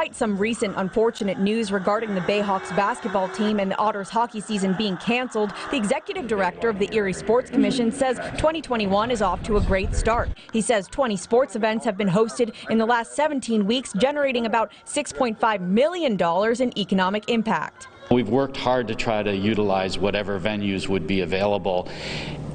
Despite some recent unfortunate news regarding the Bayhawks basketball team and the Otters hockey season being canceled, the executive director of the Erie Sports Commission says 2021 is off to a great start. He says 20 sports events have been hosted in the last 17 weeks, generating about $6.5 million in economic impact. We've worked hard to try to utilize whatever venues would be available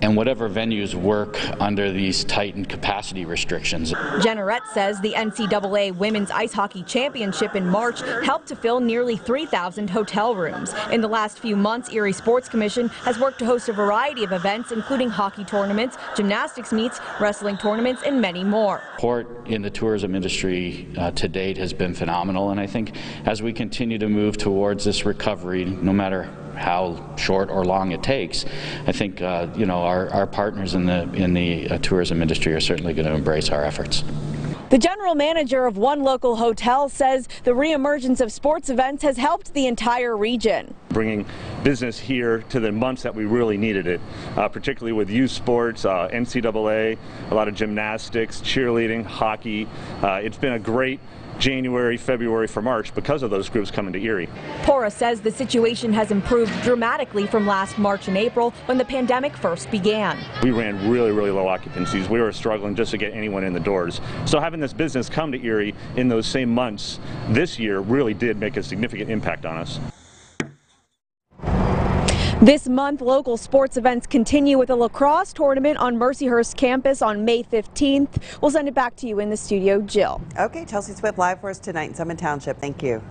and whatever venues work under these tightened capacity restrictions. Jeanneret says the NCAA Women's Ice Hockey Championship in March helped to fill nearly 3,000 hotel rooms. In the last few months, Erie Sports Commission has worked to host a variety of events, including hockey tournaments, gymnastics meets, wrestling tournaments, and many more. Support in the tourism industry uh, to date has been phenomenal, and I think as we continue to move towards this recovery, no matter how short or long it takes, I think uh, you know our, our partners in the in the uh, tourism industry are certainly going to embrace our efforts. The general manager of one local hotel says the reemergence of sports events has helped the entire region. Bringing business here to the months that we really needed it, uh, particularly with youth sports, uh, NCAA, a lot of gymnastics, cheerleading, hockey. Uh, it's been a great January, February for March because of those groups coming to Erie. Pora says the situation has improved dramatically from last March and April when the pandemic first began. We ran really, really low occupancies. We were struggling just to get anyone in the doors. So having this business come to Erie in those same months this year really did make a significant impact on us. This month, local sports events continue with a lacrosse tournament on Mercyhurst campus on May 15th. We'll send it back to you in the studio, Jill. Okay, Chelsea Swift live for us tonight in Summit Township. Thank you.